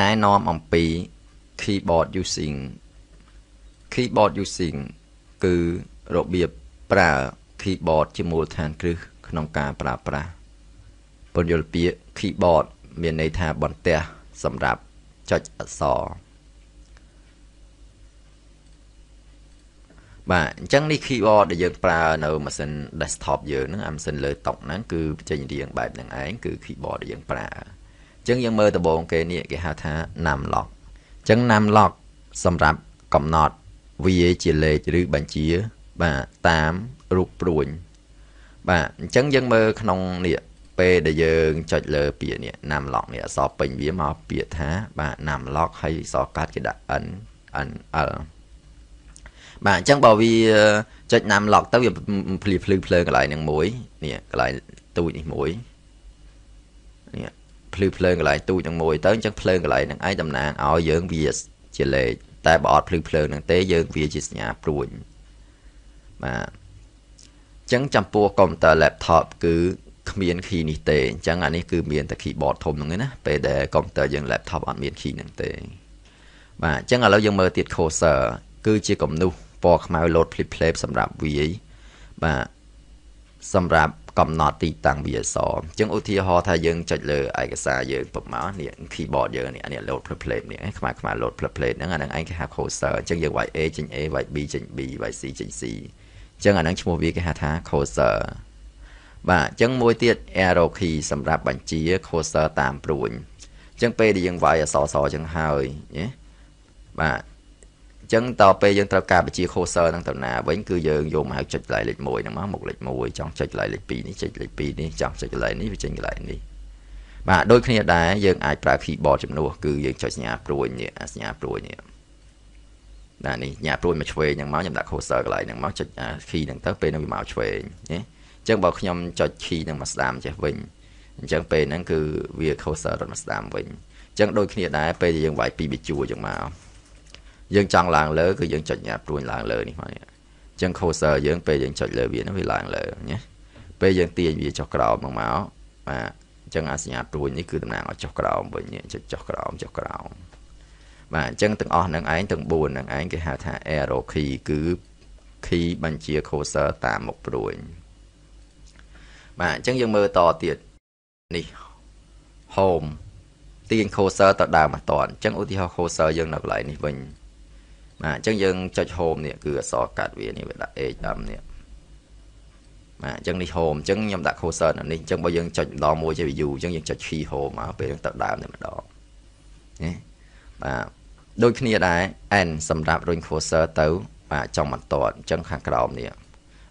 ណែនាំអំពី keyboard using keyboard using គឺរបៀបប្រើ keyboard ជាមូលដ្ឋានគ្រឹះក្នុងការប្រើប្រាស់ពន្យល់ពាក្យ keyboard មានន័យថាបន្ទះសម្រាប់ចុចអក្សរបាទអញ្ចឹងនេះ keyboard ដែលយើងប្រើនៅម៉ាស៊ីន desktop យើងហ្នឹងអាម៉ាស៊ីនលើតុហ្នឹងគឺចេញរៀងបែបហ្នឹងឯងគឺ keyboard ដែលយើងប្រើអញ្ចឹងយើងមើលដំបូងគេនេះគេហៅថា num lock អញ្ចឹង num lock សម្រាប់កំណត់វាជាលេខឬបញ្ជា បាទតាមរូបព្រួញបាទអញ្ចឹងយើងមើលក្នុងនេះពេលដែលយើងចុចលើពាក្យនេះ num lock នេះអក្សរពេញវាមកពាក្យថា បាទ num lock ហើយអក្សរកាត់គេដាក់ n n l បាទអញ្ចឹងបើវាចុច num lock ទៅវាភ្លឺភ្លឺភ្លើងកន្លែងហ្នឹងមួយនេះកន្លែងទូចនេះមួយនេះ ភ្លឺភ្លើងកន្លែងទូចហ្នឹងមួយទៅអញ្ចឹងភ្លើងកន្លែងហ្នឹងឯងតំណាងឲ្យយើងវាជាលេខតែបើអត់ភ្លឺភ្លើងហ្នឹងទេយើងវាជាសញ្ញាព្រួញបាទអញ្ចឹងចំពោះកុំព្យូទ័រ laptop គឺគ្មាន key នេះទេអញ្ចឹងអានេះគឺមានតែ keyboard ធំហ្នឹងណាពេលដែលកុំព្យូទ័រយើង laptop អត់មាន key ហ្នឹងទេបាទអញ្ចឹងឥឡូវយើងមើលទៀត cursor គឺជាគំនូសពណ៌ខ្មៅ load flip flap សម្រាប់វាយបាទសម្រាប់ កំណត់ទីតាំងវាអក្សរអញ្ចឹងឧទាហរណ៍ថាយើងចុចលើឯកសារយើងពុកមកនេះ keyboard យើងនេះអានេះ load flip flap នេះខ្មៅខ្មៅ load flip flap ហ្នឹងអាហ្នឹងឯងគេហៅ cursor អញ្ចឹងយើងវាយ A ចេញ A វាយ B ចេញ B វាយ C ចេញ C អញ្ចឹងអាហ្នឹងឈ្មោះវាគេហៅថា cursor បាទអញ្ចឹងមួយទៀត arrow key សម្រាប់បញ្ជា cursor តាមព្រួញអញ្ចឹងពេលដែលយើងវាយអក្សរសអញ្ចឹងហើយណាបាទអ ញ្ចឹងតពេលយើងត្រូវការបញ្ជា cursor នឹងទៅណាវិញគឺយើងយកមកចុចកន្លែងលេខ1ហ្នឹងមកមុខលេខ1ចង់ចុចកន្លែងលេខ2នេះចុចលេខ2នេះចង់ចុចកន្លែងនេះវាចេញកន្លែងនេះបាទដូចគ្នាដែរយើងអាចប្រើ keyboard ជំនួសគឺយើងចុចសញ្ញាព្រួយនេះសញ្ញាព្រួយនេះបាទនេះញ៉ាព្រួយមកឆ្វេងហ្នឹងមកខ្ញុំដាក់ cursor កន្លែងហ្នឹងមកចុច key ហ្នឹងទៅពេលហ្នឹងវាមកឆ្វេងណាអញ្ចឹងបើខ្ញុំចុច key ហ្នឹងមកស្ដាំចេះវិញអញ្ចឹងពេលហ្នឹងគឺវា cursor រត់មកស្ដាំវិញអញ្ចឹងដូចគ្នាដែរពេលដែលយើងវាយពីបិជួអញ្ចឹងមក យើងចង់ឡើងលើគឺយើងចុចញ៉ាព្រួយឡើងលើនេះមកនេះអញ្ចឹង cursor យើងពេលយើងចុចលើវានោះវាឡើងលើណាពេលយើងទាញវាចុះក្រោមមកមកបាទអញ្ចឹងអាសញ្ញាព្រួយនេះគឺតំណាងឲ្យចុះក្រោមវិញចុចចុះក្រោមចុះក្រោមបាទអញ្ចឹងទាំងអស់នឹងឯងទាំង4នឹងឯងគេហៅថា arrow key គឺ key បញ្ជា cursor តាមមុខព្រួយបាទអញ្ចឹងយើងមើលតទៀតនេះ home ទាញ cursor ទៅដើមមកតអញ្ចឹងឧទាហរណ៍ cursor យើងនៅកន្លែងនេះវិញ បាទអញ្ចឹងយើងចុច home នេះគឺអក្សរកាត់វានេះវាដាក់ HM នេះបាទអញ្ចឹងនេះ home អញ្ចឹងខ្ញុំដាក់ cursor នៅនេះអញ្ចឹងបើយើងចុចម្ដងមួយជា view អញ្ចឹងយើងចុច key home មកពេលយើងទៅដើមតែម្ដងនេះបាទដូចគ្នាដែរ n សម្រាប់រុញ cursor ទៅបាទចង់បន្តអញ្ចឹងខាងក្រោមនេះ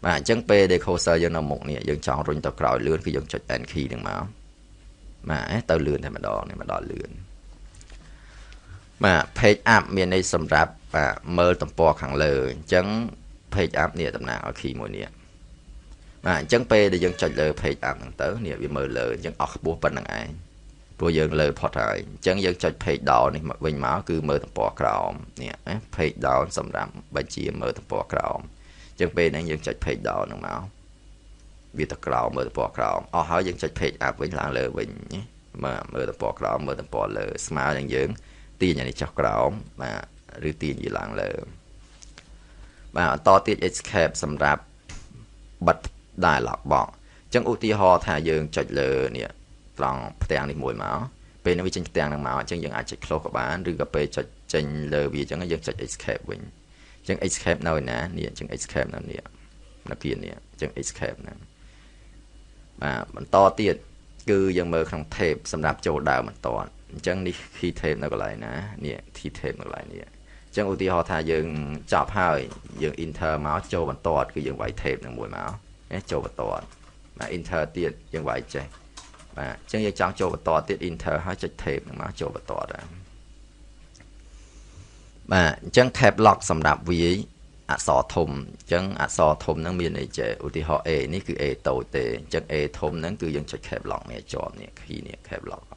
បាទអញ្ចឹងពេលដែល cursor យើងនៅមុខនេះយើងចង់រុញទៅក្រោយលឿនគឺយើងចុច n key នឹងមកបាទទៅលឿនតែម្ដងនេះម្ដងលឿន បាទ page up មានន័យសម្រាប់បាទមើលទំព័រខាងលើអញ្ចឹង page up នេះតំណាងឲ្យ key មួយនេះបាទអញ្ចឹងពេលដែលយើងចុចលើ page up ហ្នឹងទៅនេះវាមើលលើអញ្ចឹងអស់ខ្ពស់ប៉ុណ្្នឹងឯងព្រោះយើងលើផុតហើយអញ្ចឹងយើងចុច page down នេះវិញមកគឺមើលទំព័រក្រោមនេះ page down សម្រាប់បញ្ជាមើលទំព័រក្រោមអញ្ចឹងពេលហ្នឹងយើងចុច page down ហ្នឹងមកវាទៅក្រោមមើលទំព័រក្រោមអស់ហើយយើងចុច page up វិញឡើងលើវិញណាមើលមើលទំព័រក្រោមមើលទំព័រលើស្មើយ៉ាងយើង ទាញអានេះចុះក្រោមបាទឬទាញវាឡើងលើបាទបន្តទៀត escape សម្រាប់បិទ dialog box អញ្ចឹងឧទាហរណ៍ថាយើងចុចលើនេះត្រង់ផ្ទាំងនេះមួយមកពេលនេះវាចេញផ្ទាំងហ្នឹងមកអញ្ចឹងយើងអាចចុច close ក៏បានឬក៏ពេលចុចចេញលើវាអញ្ចឹងយើងចុច escape វិញអញ្ចឹង escape នៅណានេះអញ្ចឹង escape នៅនេះនៅគៀននេះអញ្ចឹង escape ហ្នឹងបាទបន្តទៀតគឺយើងមើលក្នុង tape សម្រាប់ចូលដើមបន្ត អញ្ចឹងនេះ key tape នៅកន្លែងណានេះ key tape នៅកន្លែងនេះអញ្ចឹងឧទាហរណ៍ថាយើងចប់ហើយយើង enter មកចូលបន្តគឺយើងវាយ tape នឹងមួយមកណាចូលបន្តបាទ enter ទៀតយើងវាយចេះបាទអញ្ចឹងយើងចង់ចូលបន្តទៀត enter ហើយចុច tape នឹងមកចូលបន្តដែរបាទអញ្ចឹង cap lock សម្រាប់វាយអក្សរធំអញ្ចឹងអក្សរធំហ្នឹងមានន័យចេះឧទាហរណ៍ A នេះគឺ A តូចទេអញ្ចឹង A ធំហ្នឹងគឺយើងចុច cap lock នេះជាប់នេះ key នេះ cap lock អញ្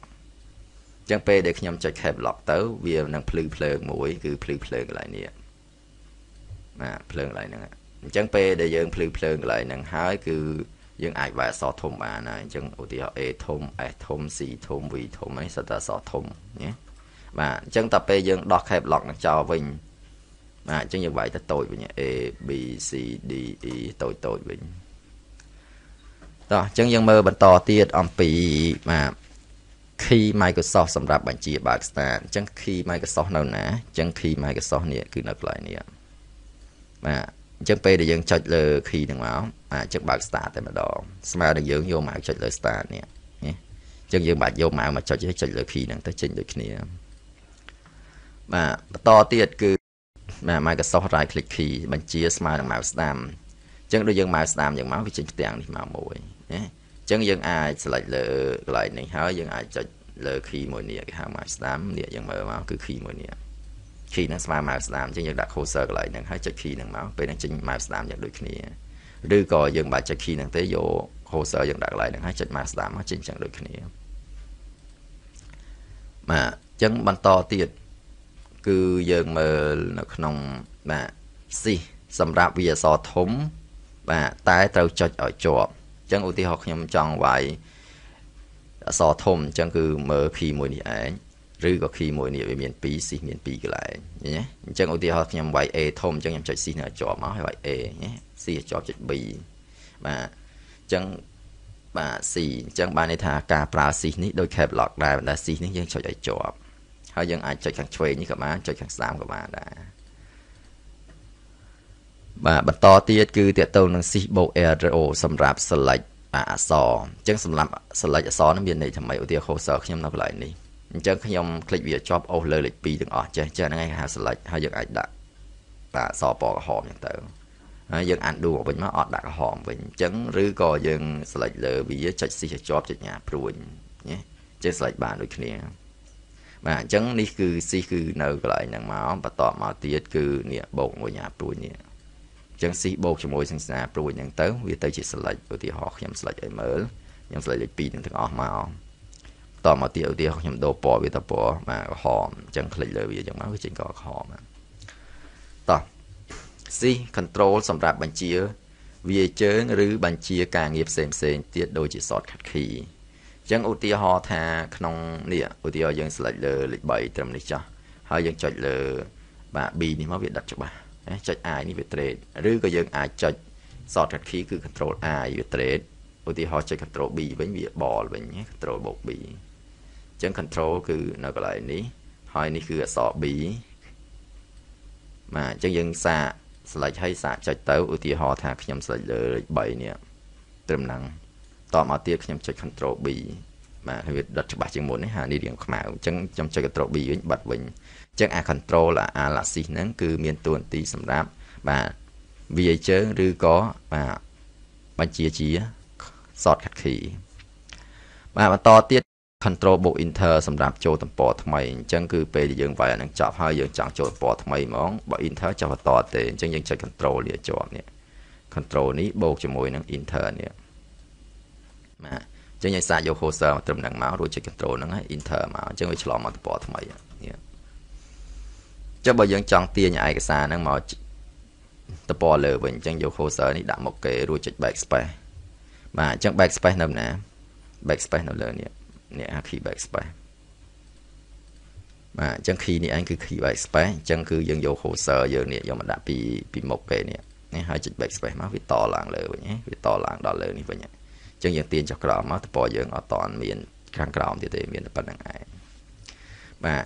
ចឹងពេលដែលខ្ញុំចុច cap lock ទៅវានឹងភ្លឺភ្លើងមួយគឺភ្លឺភ្លើងកន្លែងនេះបាទភ្លើងកន្លែងហ្នឹងអញ្ចឹងពេលដែលយើងភ្លឺភ្លើងកន្លែងហ្នឹងហើយគឺយើងអាចវាយអក្សរធំបានហើយអញ្ចឹងឧទាហរណ៍ A ធំ S ធំ C ធំ V ធំហ្នឹងសិតតែអក្សរធំណាបាទអញ្ចឹងតទៅពេលយើងដោះ cap lock នឹងចោលវិញបាទអញ្ចឹងយើងវាយទៅតូចវិញ A B C D E តូចតូចវិញតោះអញ្ចឹងយើងមើលបន្តទៀតអំពីបាទ key Microsoft សម្រាប់បញ្ជាបើក start អញ្ចឹង key Microsoft នៅណាអញ្ចឹង key Microsoft នេះគឺនៅកន្លែងនេះបាទអញ្ចឹងពេលដែលយើងចុចលើ key ហ្នឹងមកបាទអញ្ចឹងបើក start តែម្ដងស្មើនឹងយើងយកមកចុចលើ start នេះនេះអញ្ចឹងយើងបាច់យកមកមកចុចចុចលើ key ហ្នឹងទៅចេញដូចគ្នាបាទបន្តទៀតគឺបាទ Microsoft right click key បញ្ជាស្មើនឹង mouse ស្ដាំអញ្ចឹងដូចយើង mouse ស្ដាំយ៉ាងមកវាចេញផ្ទាំងនេះមកមួយណាចឹងយើងអាច select លើកន្លែងនេះហើយយើងអាចចុច លើ key មួយនេះគេហៅ mouse ស្ដាំនេះយើងមើលមកគឺ key មួយនេះ key ហ្នឹងស្មើ mouse ស្ដាំអញ្ចឹងយើងដាក់ cursor កន្លែងហ្នឹងហើយចុច key ហ្នឹងមកពេលហ្នឹងចេញ mouse ស្ដាំយ៉ាងដូចគ្នាឬក៏យើងបាច់ចុច key ហ្នឹងទេយក cursor យើងដាក់កន្លែងហ្នឹងហើយចុច mouse ស្ដាំមកចេញចឹងដូចគ្នាបាទអញ្ចឹងបន្តទៀតគឺយើងមើលនៅក្នុងបាទស៊ីសម្រាប់វាអសធំ បាទតែត្រូវចុចឲ្យជាប់ចឹងឧទាហរណ៍ខ្ញុំចង់វាយ អក្សរធំអញ្ចឹងគឺមើល key មួយនេះឯងឬក៏ key មួយនេះវាមាន2ស៊ីមាន2កន្លែងឃើញទេអញ្ចឹងឧទាហរណ៍ខ្ញុំវាយ A ធំអញ្ចឹងខ្ញុំចុច C នៅជាប់មកហើយវាយ A ណា C ជាប់ចុច B បាទអញ្ចឹងបាទ C អញ្ចឹងបានន័យថាការប្រើ C នេះដូច cap lock ដែរតែ C នេះយើងចុចឲ្យជាប់ហើយយើងអាចចុចខាងឆ្វេងនេះក៏បានចុចខាងស្ដាំក៏បានដែរបាទបន្តទៀតគឺតកតលនឹង shift បូក arrow សម្រាប់ select បាទអក្សរអញ្ចឹងសម្រាប់ select អក្សរនោះមានន័យថាម៉េចឧទាហរណ៍ cursor ខ្ញុំនៅកន្លែងនេះអញ្ចឹងខ្ញុំคลิกវាជាប់អូសលើលេខ2ទាំងអស់ចេះចេះហ្នឹងឯងគេហៅ select ហើយយើងអាចដាក់បាទអក្សរពណ៌ក្រហមអញ្ចឹងទៅហើយយើង undo វិញមកអត់ដាក់ក្រហមវិញអញ្ចឹងឬក៏យើង select លើវាចុច C ឲ្យជាប់ចុចញ៉ាព្រួយណាចេះ select បានដូចគ្នាបាទអញ្ចឹងនេះគឺ C គឺនៅកន្លែងហ្នឹងមកបន្តមកទៀតគឺនេះបូកមួយញ៉ាព្រួយនេះ ចឹងស៊ីបូកជាមួយសង្សារព្រួយហ្នឹងទៅវាទៅជាស្លេចឧទាហរណ៍ខ្ញុំស្លេចឲ្យមើលខ្ញុំស្លេចលេខ2នឹងទាំងអស់មកតមកទៀតឧទាហរណ៍ខ្ញុំដូរពណ៌វាទៅពណ៌មកក្រហមអញ្ចឹងคลิกលើវាអញ្ចឹងមកវាចេញក្រហមតោះ C control សម្រាប់បញ្ជាវាជើងឬបញ្ជាការងារផ្សេងផ្សេងទៀតដូចជា shortcut key អញ្ចឹងឧទាហរណ៍ថាក្នុងនេះឧទាហរណ៍យើង select លើលេខ3ត្រឹមនេះចុះហើយយើងចុចលើបាទ B នេះមកវាដិតច្បាស់ ចុច I នេះវា trade ឬក៏យើងអាចចុច shortcut key គឺ control I វា trade ឧទាហរណ៍ចុច control B វិញវា ball វិញ control បូក B អញ្ចឹង control គឺនៅកន្លែងនេះហើយនេះគឺអក្សរ B បាទអញ្ចឹងយើងសាក select ឲ្យសាកចុចទៅឧទាហរណ៍ថាខ្ញុំ select លើលេខ3នេះត្រឹមហ្នឹងតមកទៀតខ្ញុំចុច control B បាទហើយវាដុតច្បាស់ជាងមុននេះហានេះរៀងខ្មៅអញ្ចឹងខ្ញុំចុច control B វិញបិទវិញអញ្ចឹងអា control អា axis ហ្នឹងគឺមានតួនាទីសម្រាប់បាទវាយជើងឬក៏បាទបញ្ជាជា shortcut key បាទបន្តទៀត control បូក enter សម្រាប់ចូលទំព័រថ្មីអញ្ចឹងគឺពេលដែលយើងវាយអានឹងចប់ហើយយើងចង់ចូលទំព័រថ្មីហ្មងបើ enter ចុះបន្តទេអញ្ចឹងយើងចុច control នេះជាប់នេះ control នេះបូកជាមួយនឹង enter នេះបាទអញ្ចឹងយើងសាកយក cursor មកត្រឹមហ្នឹងមករួចចុច control ហ្នឹងហើយ enter មកអញ្ចឹងវាឆ្លងមកទំព័រថ្មីនេះចុះបើយើងចង់ទាញឯកសារហ្នឹងមកទំព័រលើវិញអញ្ចឹងយក cursor នេះដាក់មុខគេរួចចុច backspace បាទអញ្ចឹង backspace នៅណា backspace នៅលើនេះនេះអា key backspace បាទអញ្ចឹង key នេះឯងគឺ key backspace អញ្ចឹងគឺយើងយក cursor យើងនេះយកមកដាក់ពីពីមុខគេនេះនេះហើយចុច backspace មកវាតឡើងលើវិញវាតឡើងដល់លើនេះវិញអញ្ចឹងយើងទាញចុះក្រោមមកទំព័រយើងអត់តន់មានខាងក្រោមទៀតទេមានតែប៉ុណ្្នឹងឯងបាទ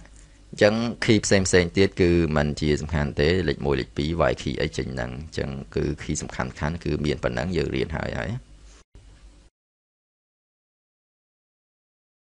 អញ្ចឹង key ផ្សេងផ្សេងទៀតគឺมันជាសំខាន់ទេលេខ1លេខ2 y key អីចេញហ្នឹងអញ្ចឹងគឺ key សំខាន់ខាន់គឺមានប៉ុណ្ណឹងយើងរៀនហើយហើយ